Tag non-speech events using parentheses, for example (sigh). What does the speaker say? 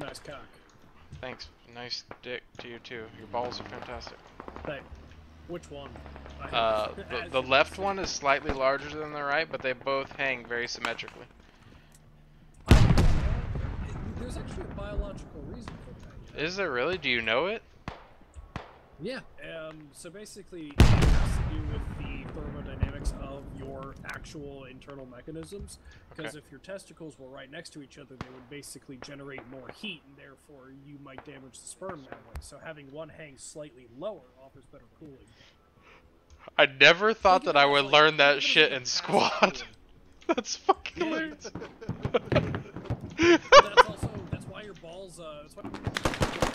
Nice cock. Thanks. Nice dick to you too. Your balls are fantastic. Hey, which one? Uh, (laughs) the, the left one is slightly larger than the right, but they both hang very symmetrically. There's actually a biological reason for that. Is there really? Do you know it? Yeah. Um, so basically, it has to do with the thermodynamics of your actual internal mechanisms. Because Okay. if your testicles were right next to each other, they would basically generate more heat, and therefore you might damage the sperm that way. So having one hang slightly lower offers better cooling. I never thought that I would like- learn that think of it as shit in passive squad. (laughs) That's fucking hilarious. That's also that's why your balls. Uh, that's why